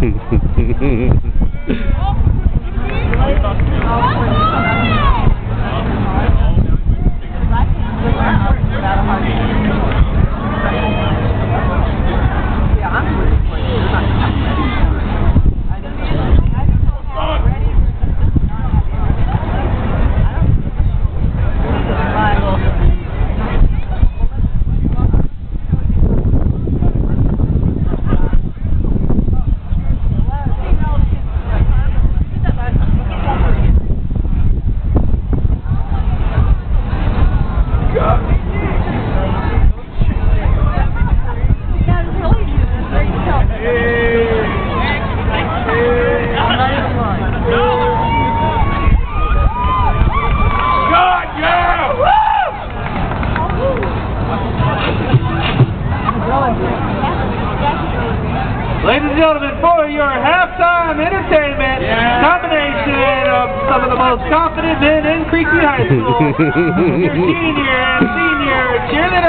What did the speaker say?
Oh, my God. Gentlemen, for your halftime entertainment combination of some of the most confident men in Creekview High School, your junior and senior cheerleaders.